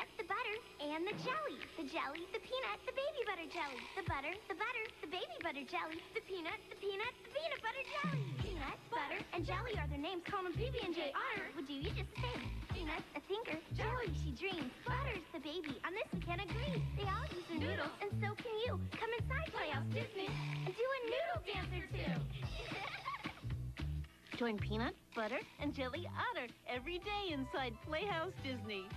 peanut, the butter, and the jelly. The jelly, the peanut, the baby butter jelly. The butter, the butter, the baby butter jelly. The peanut, the peanut, the peanut butter jelly. Peanut, butter, and jelly are their names. Call them PB&J Otter. Would do you just the same. Peanut, a thinker. Jelly, she dreams. Butter's the baby. On this we can agree. They all use their noodles, and so can you. Come inside Playhouse Disney and do a noodle dance or two. Join Peanut, Butter, and Jelly Otter every day inside Playhouse Disney.